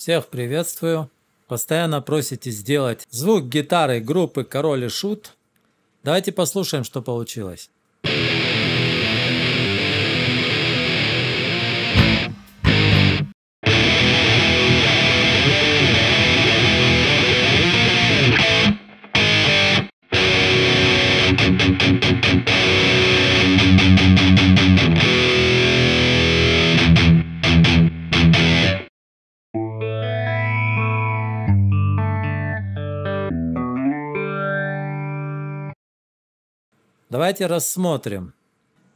Всех приветствую. Постоянно просите сделать звук гитары группы Король и Шут. Давайте послушаем, что получилось. Давайте рассмотрим.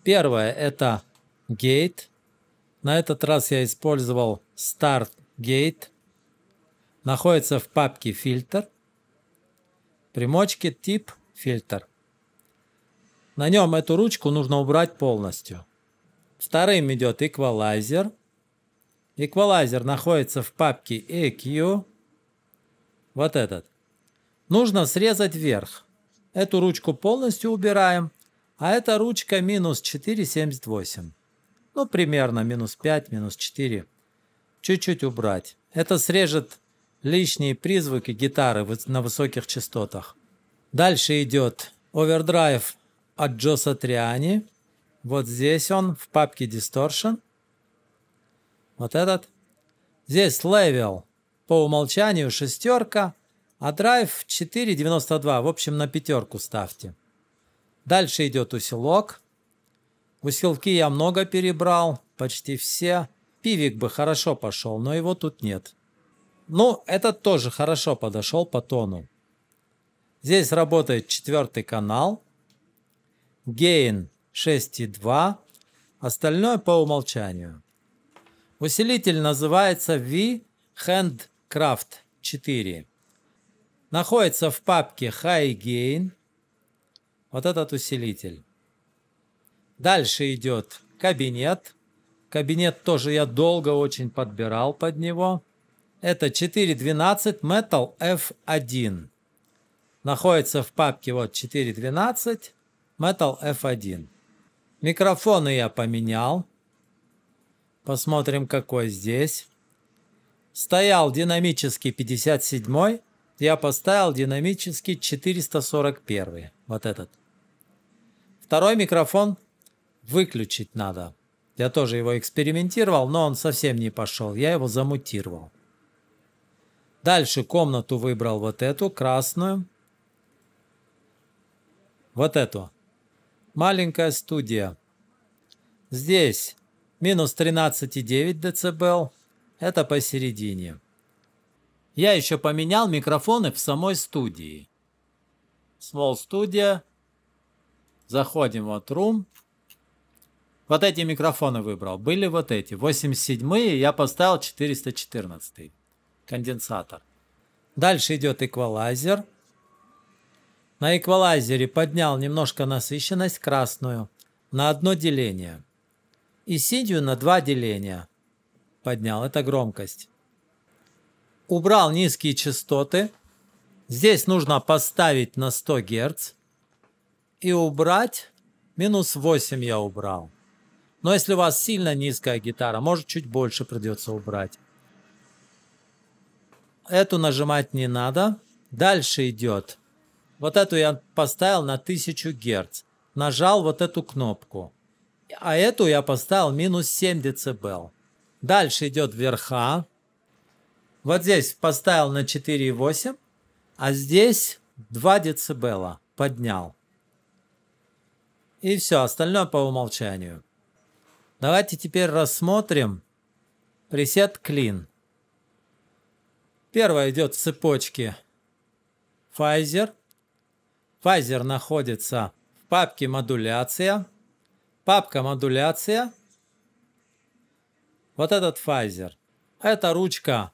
Первое это gate. На этот раз я использовал start gate. Находится в папке фильтр. Примочки тип фильтр. На нем эту ручку нужно убрать полностью. Вторым идет эквалайзер. Эквалайзер находится в папке EQ. Вот этот. Нужно срезать вверх. Эту ручку полностью убираем, а эта ручка минус 4,78. Ну, примерно минус 5, минус 4. Чуть-чуть убрать. Это срежет лишние призвуки гитары на высоких частотах. Дальше идет овердрайв от Джо Сатриани. Вот здесь он в папке Distortion. Вот этот. Здесь level по умолчанию шестерка. А драйв 4,92. В общем, на пятерку ставьте. Дальше идет усилок. Усилки я много перебрал, почти все. Peavey бы хорошо пошел, но его тут нет. Ну, этот тоже хорошо подошел по тону. Здесь работает четвертый канал. Gain 6,2. Остальное по умолчанию. Усилитель называется V-Handcraft 4 находится в папке High Gain. Вот этот усилитель. Дальше идет кабинет. Кабинет тоже я долго очень подбирал под него. Это 4.12 Metal F1. Находится в папке вот 4.12 Metal F1. Микрофоны я поменял. Посмотрим, какой здесь. Стоял динамический 57 я поставил динамический 441, вот этот. Второй микрофон выключить надо. Я тоже его экспериментировал, но он совсем не пошел. Я его замутировал. Дальше комнату выбрал вот эту, красную. Вот эту. Маленькая студия. Здесь минус 13,9 дБ. Это посередине. Я еще поменял микрофоны в самой студии. Small Studio. Заходим вот Room. Вот эти микрофоны выбрал. Были вот эти. 87 я поставил 414 конденсатор. Дальше идет эквалайзер. На эквалайзере поднял немножко насыщенность красную на одно деление. И синюю на два деления поднял. Это громкость убрал низкие частоты. Здесь нужно поставить на 100 Гц. И убрать, минус 8 я убрал. Но если у вас сильно низкая гитара, может чуть больше придется убрать. Эту нажимать не надо. Дальше идет. Вот эту я поставил на 1000 Гц. Нажал вот эту кнопку. А эту я поставил минус 7 дБ. Дальше идет верха. Вот здесь поставил на 4,8, а здесь 2 децибела поднял. И все, остальное по умолчанию. Давайте теперь рассмотрим пресет Clean. Первое идет в цепочке Pfizer. Pfizer находится в папке модуляция. Папка модуляция. Вот этот Pfizer. Это ручка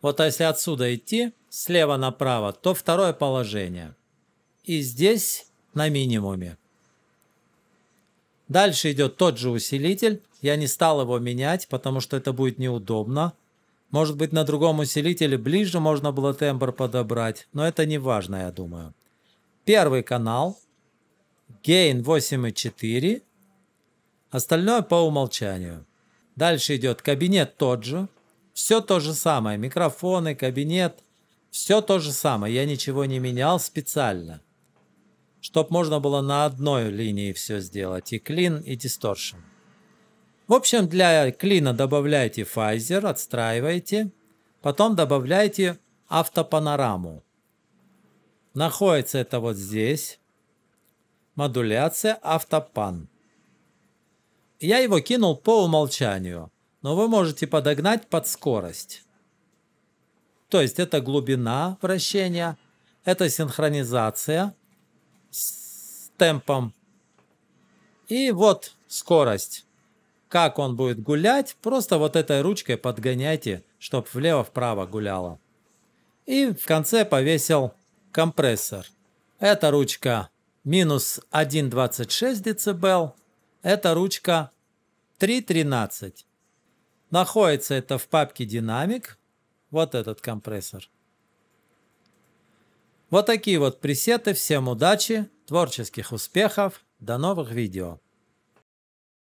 вот если отсюда идти, слева направо, то второе положение. И здесь на минимуме. Дальше идет тот же усилитель. Я не стал его менять, потому что это будет неудобно. Может быть, на другом усилителе ближе можно было тембр подобрать, но это не важно, я думаю. Первый канал. Gain 8,4. Остальное по умолчанию. Дальше идет кабинет тот же. Все то же самое. Микрофоны, кабинет. Все то же самое. Я ничего не менял специально. Чтобы можно было на одной линии все сделать. И клин, и дисторшн. В общем, для клина добавляйте файзер, отстраивайте. Потом добавляйте автопанораму. Находится это вот здесь. Модуляция автопан. Я его кинул по умолчанию но вы можете подогнать под скорость. То есть это глубина вращения, это синхронизация с темпом. И вот скорость. Как он будет гулять, просто вот этой ручкой подгоняйте, чтобы влево-вправо гуляло. И в конце повесил компрессор. Эта ручка минус 1,26 дБ, эта ручка 3,13 Находится это в папке динамик. Вот этот компрессор. Вот такие вот пресеты. Всем удачи, творческих успехов. До новых видео.